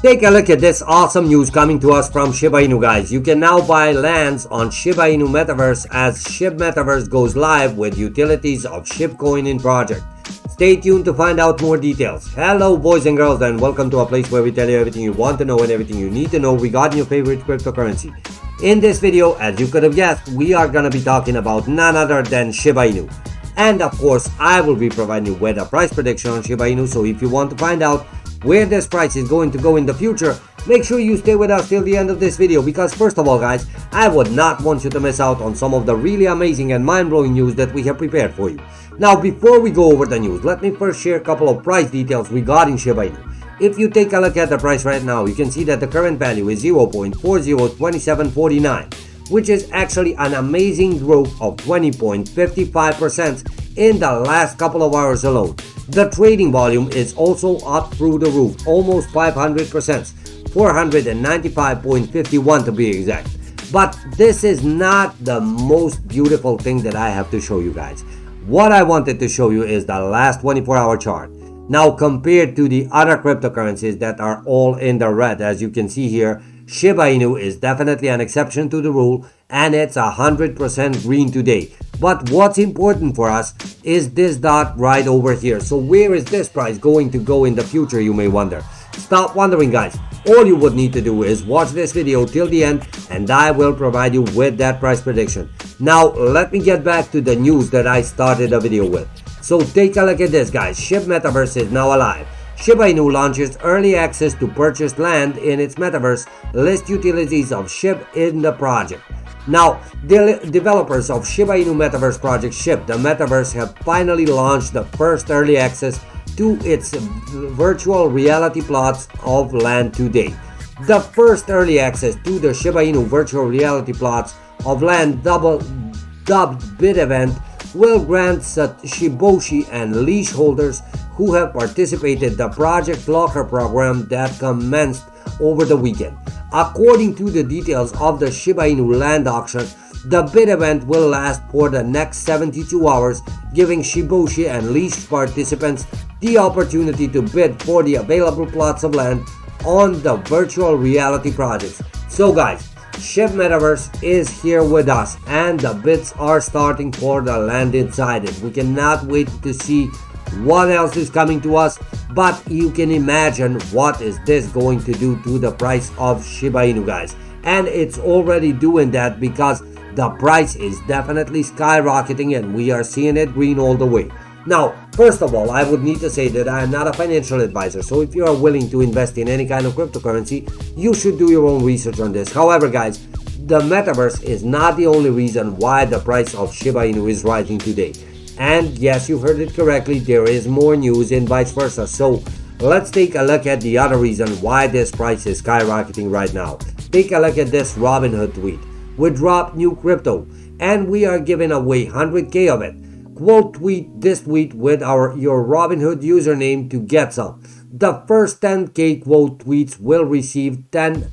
Take a look at this awesome news coming to us from Shiba Inu guys. You can now buy lands on Shiba Inu Metaverse as SHIB Metaverse goes live with utilities of SHIBcoin in project. Stay tuned to find out more details. Hello boys and girls and welcome to a place where we tell you everything you want to know and everything you need to know regarding your favorite cryptocurrency. In this video, as you could have guessed, we are going to be talking about none other than Shiba Inu. And of course, I will be providing you with a price prediction on Shiba Inu, so if you want to find out where this price is going to go in the future, make sure you stay with us till the end of this video because first of all guys, I would not want you to miss out on some of the really amazing and mind-blowing news that we have prepared for you. Now before we go over the news, let me first share a couple of price details regarding Shiba Inu. If you take a look at the price right now, you can see that the current value is 0.402749 which is actually an amazing growth of 20.55% in the last couple of hours alone. The trading volume is also up through the roof, almost 500%, 495.51 to be exact. But this is not the most beautiful thing that I have to show you guys. What I wanted to show you is the last 24 hour chart. Now compared to the other cryptocurrencies that are all in the red as you can see here, Shiba Inu is definitely an exception to the rule and it's 100% green today. But what's important for us is this dot right over here. So where is this price going to go in the future you may wonder. Stop wondering guys. All you would need to do is watch this video till the end and I will provide you with that price prediction. Now let me get back to the news that I started the video with. So take a look at this guys. SHIB Metaverse is now alive. Shiba Inu launches early access to purchase land in its metaverse, list utilities of SHIB in the project. Now, the developers of Shiba Inu Metaverse project SHIB, the Metaverse, have finally launched the first early access to its virtual reality plots of land today. The first early access to the Shiba Inu virtual reality plots of land double dubbed bid event will grant Shiboshi and leash holders who have participated the Project Locker program that commenced over the weekend. According to the details of the Shiba Inu land auction, the bid event will last for the next 72 hours, giving Shiboshi and leased participants the opportunity to bid for the available plots of land on the virtual reality projects. So guys, SHIB Metaverse is here with us and the bids are starting for the land inside it. We cannot wait to see what else is coming to us? But you can imagine what is this going to do to the price of Shiba Inu guys. And it's already doing that because the price is definitely skyrocketing and we are seeing it green all the way. Now first of all i would need to say that i am not a financial advisor. So if you are willing to invest in any kind of cryptocurrency you should do your own research on this. However guys the metaverse is not the only reason why the price of shiba inu is rising today and yes, you heard it correctly, there is more news and vice versa. So let's take a look at the other reason why this price is skyrocketing right now. Take a look at this Robinhood tweet. We dropped new crypto and we are giving away 100k of it. Quote tweet this tweet with our your Robinhood username to get some. The first 10k quote tweets will receive $10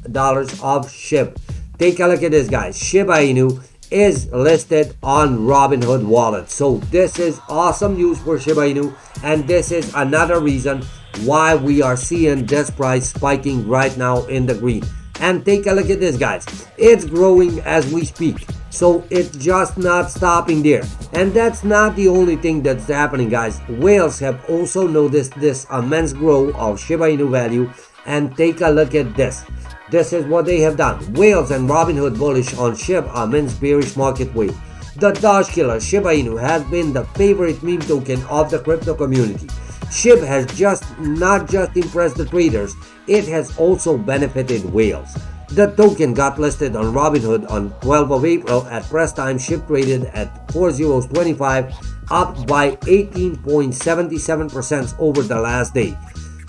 of SHIB. Take a look at this guys. Shiba Inu is listed on Robinhood Wallet. So this is awesome news for Shiba Inu and this is another reason why we are seeing this price spiking right now in the green. And take a look at this guys. It's growing as we speak. So it's just not stopping there. And that's not the only thing that's happening guys. Whales have also noticed this immense growth of Shiba Inu value and take a look at this. This is what they have done. Whales and Robinhood bullish on SHIB amidst bearish market wave. The Doge killer Shiba Inu has been the favorite meme token of the crypto community. SHIB has just not just impressed the traders, it has also benefited whales. The token got listed on Robinhood on 12 of April at press time SHIB traded at 4025 up by 18.77% over the last day.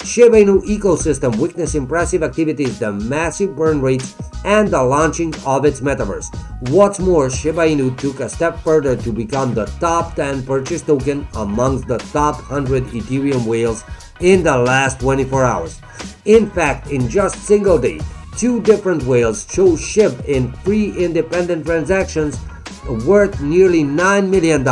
Shiba Inu ecosystem witnessed impressive activities, the massive burn rates, and the launching of its metaverse. What's more, Shiba Inu took a step further to become the top 10 purchase token amongst the top 100 Ethereum whales in the last 24 hours. In fact, in just single day, two different whales chose SHIB in free independent transactions worth nearly $9 million.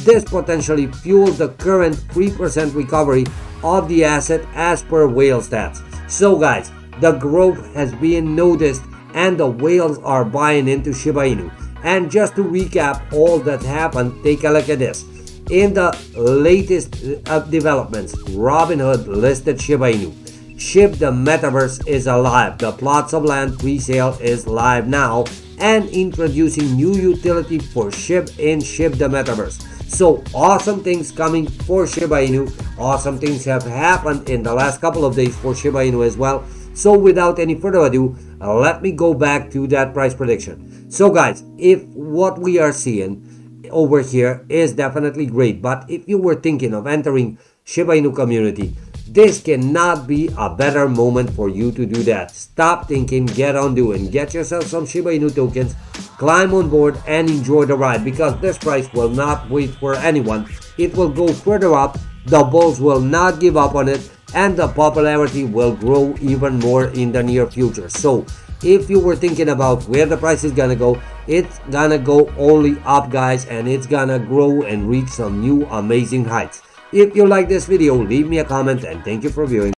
This potentially fueled the current 3% recovery of the asset as per whale stats. So guys, The growth has been noticed and the whales are buying into Shiba Inu. And just to recap all that happened, take a look at this. In the latest uh, developments, Robinhood listed Shiba Inu. SHIB the Metaverse is alive. The plots of land pre-sale is live now and introducing new utility for SHIB in SHIB the Metaverse. So awesome things coming for Shiba Inu. Awesome things have happened in the last couple of days for Shiba Inu as well. So without any further ado, uh, let me go back to that price prediction. So guys, if what we are seeing over here is definitely great, but if you were thinking of entering Shiba Inu community, this cannot be a better moment for you to do that. Stop thinking, get on doing. Get yourself some Shiba Inu tokens, climb on board and enjoy the ride because this price will not wait for anyone. It will go further up, the bulls will not give up on it and the popularity will grow even more in the near future. So if you were thinking about where the price is gonna go, it's gonna go only up guys and it's gonna grow and reach some new amazing heights. If you like this video, leave me a comment and thank you for viewing.